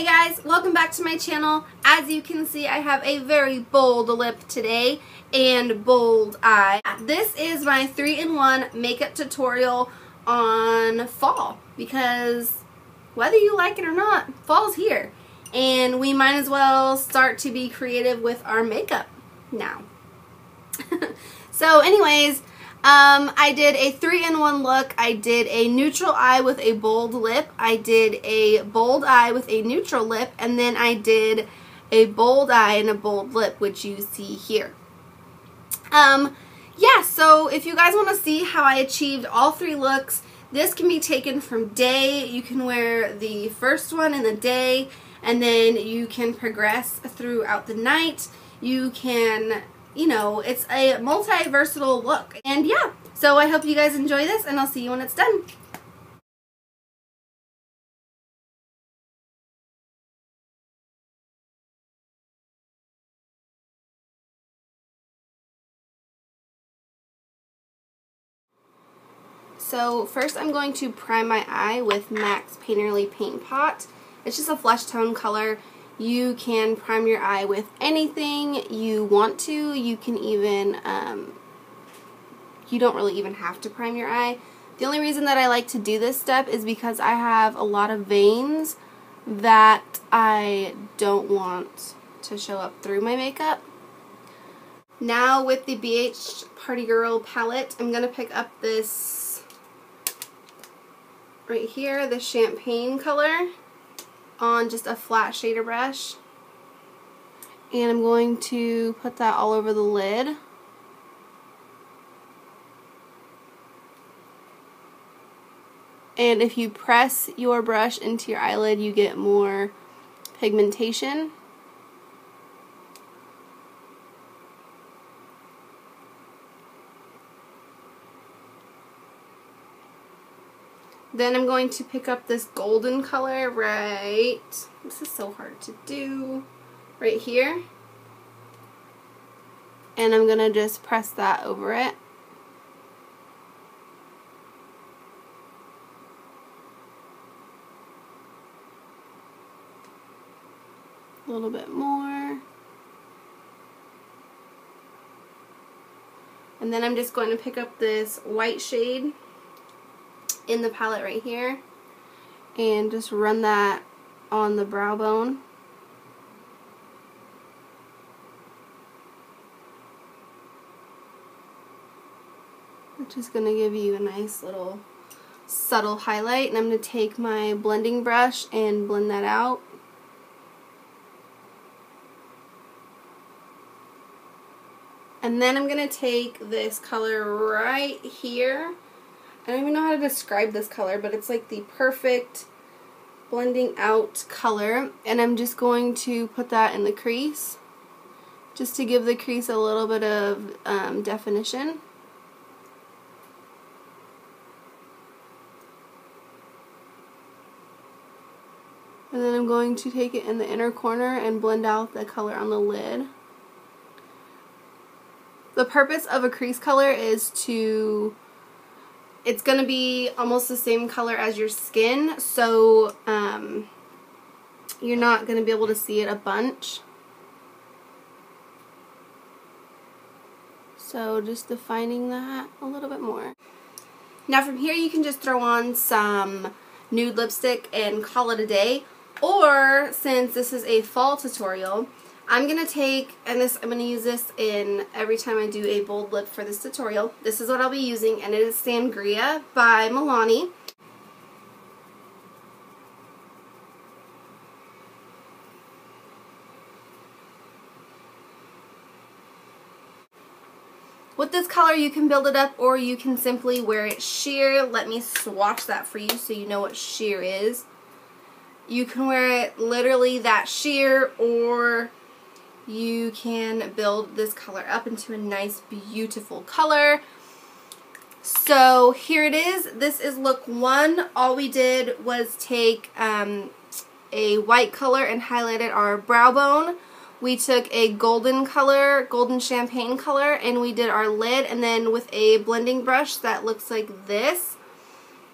Hey guys, welcome back to my channel. As you can see, I have a very bold lip today and bold eye. This is my 3-in-1 makeup tutorial on fall because whether you like it or not, fall's here. And we might as well start to be creative with our makeup now. so anyways, um, I did a three-in-one look. I did a neutral eye with a bold lip. I did a bold eye with a neutral lip. And then I did a bold eye and a bold lip, which you see here. Um, yeah, so if you guys want to see how I achieved all three looks, this can be taken from day. You can wear the first one in the day, and then you can progress throughout the night. You can you know, it's a multi-versatile look. And yeah, so I hope you guys enjoy this and I'll see you when it's done. So first I'm going to prime my eye with MAC's Painterly Paint Pot. It's just a flesh tone color. You can prime your eye with anything you want to. You can even, um, you don't really even have to prime your eye. The only reason that I like to do this step is because I have a lot of veins that I don't want to show up through my makeup. Now with the BH Party Girl palette, I'm going to pick up this right here, the champagne color on just a flat shader brush. And I'm going to put that all over the lid. And if you press your brush into your eyelid, you get more pigmentation. Then I'm going to pick up this golden color right, this is so hard to do, right here. And I'm going to just press that over it. A little bit more. And then I'm just going to pick up this white shade in the palette right here and just run that on the brow bone. Which is going to give you a nice little subtle highlight. And I'm going to take my blending brush and blend that out. And then I'm going to take this color right here I don't even know how to describe this color, but it's like the perfect blending out color. And I'm just going to put that in the crease, just to give the crease a little bit of um, definition. And then I'm going to take it in the inner corner and blend out the color on the lid. The purpose of a crease color is to it's going to be almost the same color as your skin, so um, you're not going to be able to see it a bunch. So just defining that a little bit more. Now from here you can just throw on some nude lipstick and call it a day. Or since this is a fall tutorial, I'm going to take, and this I'm going to use this in every time I do a bold lip for this tutorial. This is what I'll be using, and it is Sangria by Milani. With this color, you can build it up or you can simply wear it sheer. Let me swatch that for you so you know what sheer is. You can wear it literally that sheer or you can build this color up into a nice, beautiful color. So here it is. This is look one. All we did was take um, a white color and highlighted our brow bone. We took a golden color, golden champagne color, and we did our lid. And then with a blending brush that looks like this,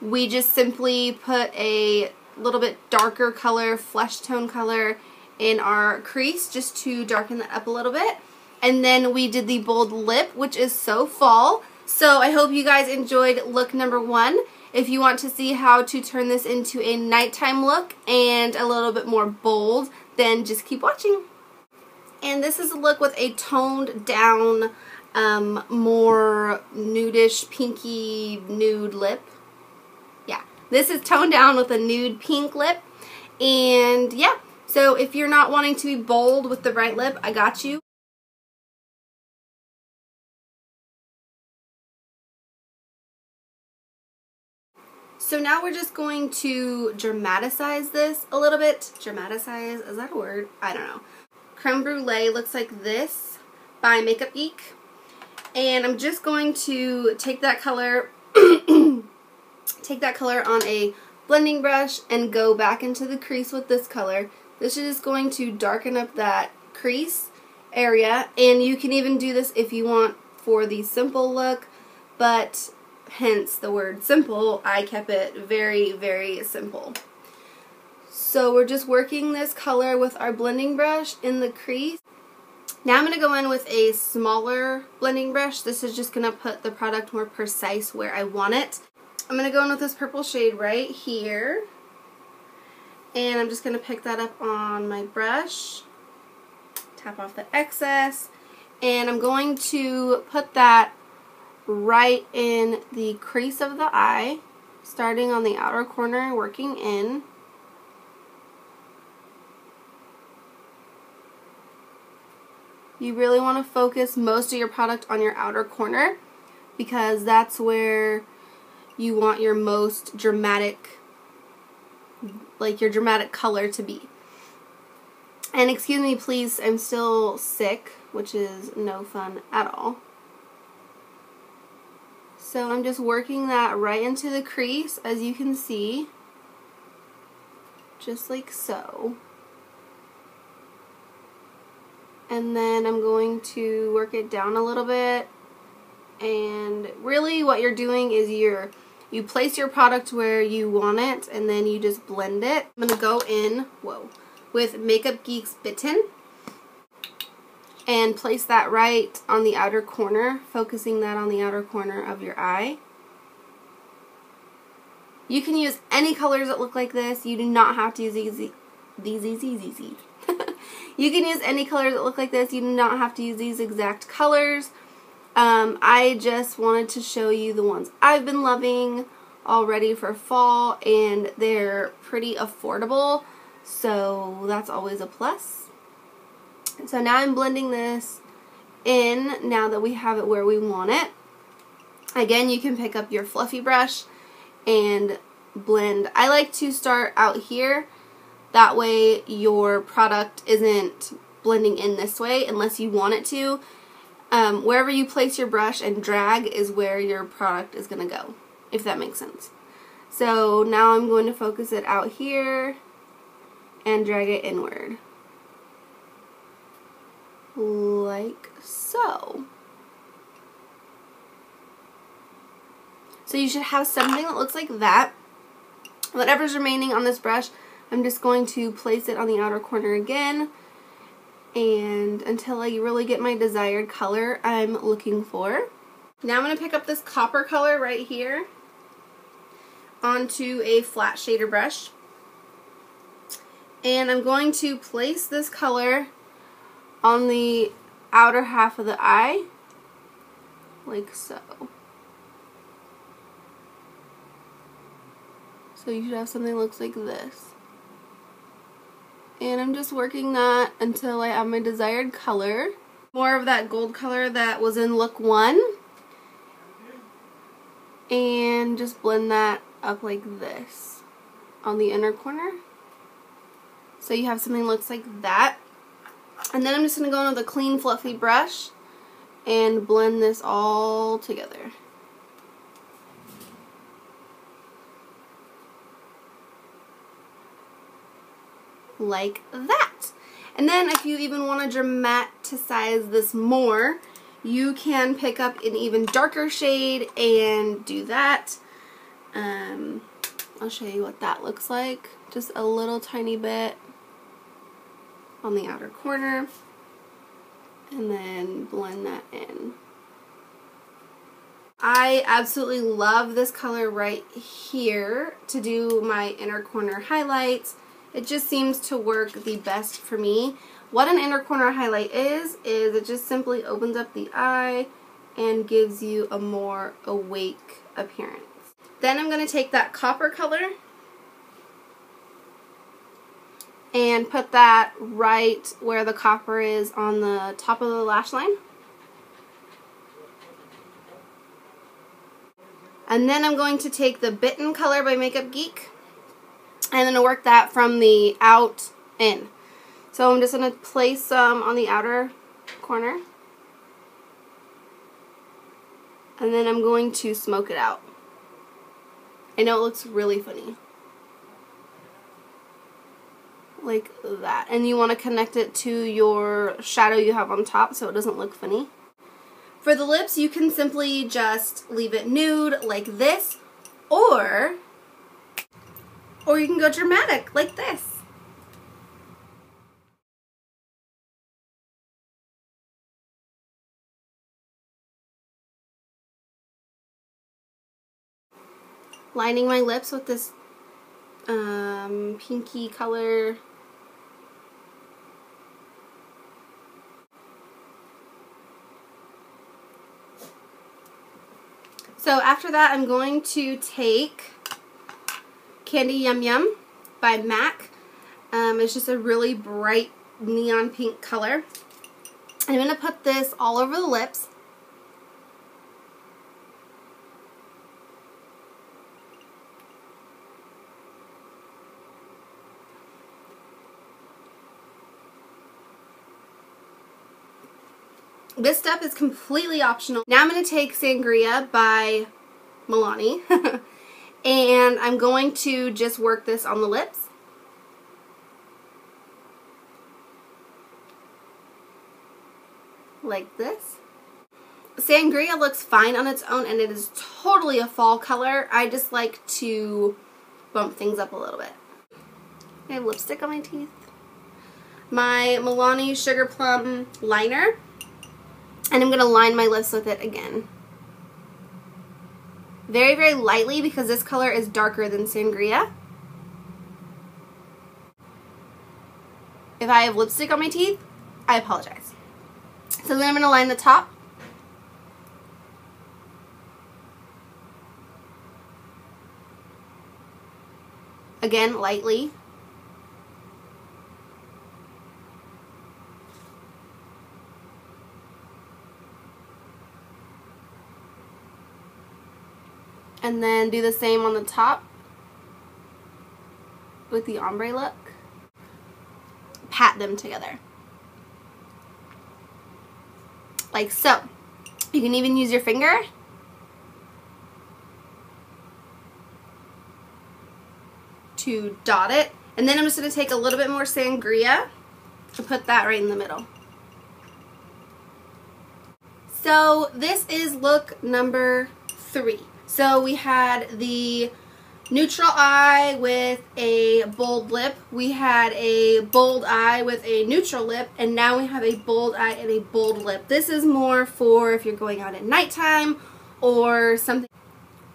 we just simply put a little bit darker color, flesh tone color in our crease just to darken that up a little bit. And then we did the bold lip, which is so fall. So I hope you guys enjoyed look number one. If you want to see how to turn this into a nighttime look and a little bit more bold, then just keep watching. And this is a look with a toned down, um, more nudish, pinky nude lip. Yeah, this is toned down with a nude pink lip. And yeah, so if you're not wanting to be bold with the bright lip, I got you. So now we're just going to dramatize this a little bit. Dramatize, is that a word? I don't know. Creme Brulee looks like this by Makeup Geek. And I'm just going to take that color, take that color on a blending brush and go back into the crease with this color. This is going to darken up that crease area. And you can even do this if you want for the simple look. But hence the word simple, I kept it very, very simple. So we're just working this color with our blending brush in the crease. Now I'm going to go in with a smaller blending brush. This is just going to put the product more precise where I want it. I'm going to go in with this purple shade right here. And I'm just going to pick that up on my brush. Tap off the excess. And I'm going to put that right in the crease of the eye, starting on the outer corner, working in. You really want to focus most of your product on your outer corner because that's where you want your most dramatic, like your dramatic color to be. And excuse me, please, I'm still sick, which is no fun at all. So I'm just working that right into the crease, as you can see, just like so. And then I'm going to work it down a little bit. And really what you're doing is you're you place your product where you want it and then you just blend it. I'm going to go in, whoa, with Makeup Geek's Bitten and place that right on the outer corner, focusing that on the outer corner of your eye. You can use any colors that look like this. You do not have to use these, these, these, these, you can use any colors that look like this. You do not have to use these exact colors. Um, I just wanted to show you the ones I've been loving already for fall, and they're pretty affordable, so that's always a plus. So now I'm blending this in now that we have it where we want it. Again, you can pick up your fluffy brush and blend. I like to start out here. That way your product isn't blending in this way unless you want it to. Um, wherever you place your brush and drag is where your product is going to go, if that makes sense. So now I'm going to focus it out here and drag it inward like so. So you should have something that looks like that. Whatever's remaining on this brush, I'm just going to place it on the outer corner again. And until I really get my desired color I'm looking for. Now I'm going to pick up this copper color right here onto a flat shader brush. And I'm going to place this color on the outer half of the eye, like so. So you should have something that looks like this. And I'm just working that until I have my desired color. More of that gold color that was in look one. And just blend that up like this on the inner corner. So you have something looks like that. And then I'm just going to go in with a clean fluffy brush and blend this all together. Like that. And then if you even want to dramatize this more, you can pick up an even darker shade and do that. Um, I'll show you what that looks like. Just a little tiny bit on the outer corner and then blend that in. I absolutely love this color right here to do my inner corner highlights. It just seems to work the best for me. What an inner corner highlight is, is it just simply opens up the eye and gives you a more awake appearance. Then I'm going to take that copper color and put that right where the copper is on the top of the lash line. And then I'm going to take the Bitten color by Makeup Geek and then work that from the out in. So I'm just going to place some on the outer corner. And then I'm going to smoke it out. I know it looks really funny like that. And you want to connect it to your shadow you have on top so it doesn't look funny. For the lips, you can simply just leave it nude like this, or, or you can go dramatic like this. lining my lips with this um, pinky color So after that, I'm going to take Candy Yum Yum by MAC. Um, it's just a really bright neon pink color. I'm going to put this all over the lips. This step is completely optional. Now I'm going to take Sangria by Milani. and I'm going to just work this on the lips. Like this. Sangria looks fine on its own and it is totally a fall color. I just like to bump things up a little bit. I have lipstick on my teeth. My Milani Sugar Plum liner. And I'm going to line my lips with it again. Very, very lightly because this color is darker than Sangria. If I have lipstick on my teeth, I apologize. So then I'm going to line the top. Again, lightly. And then do the same on the top with the ombre look. Pat them together. Like so. You can even use your finger to dot it. And then I'm just going to take a little bit more sangria and put that right in the middle. So this is look number three. So we had the neutral eye with a bold lip. We had a bold eye with a neutral lip. And now we have a bold eye and a bold lip. This is more for if you're going out at nighttime or something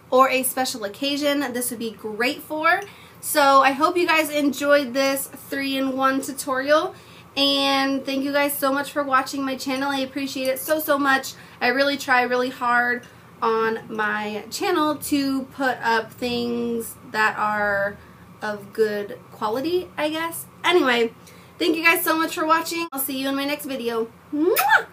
or a special occasion this would be great for. So I hope you guys enjoyed this 3-in-1 tutorial and thank you guys so much for watching my channel. I appreciate it so, so much. I really try really hard on my channel to put up things that are of good quality, I guess. Anyway, thank you guys so much for watching. I'll see you in my next video. Mwah!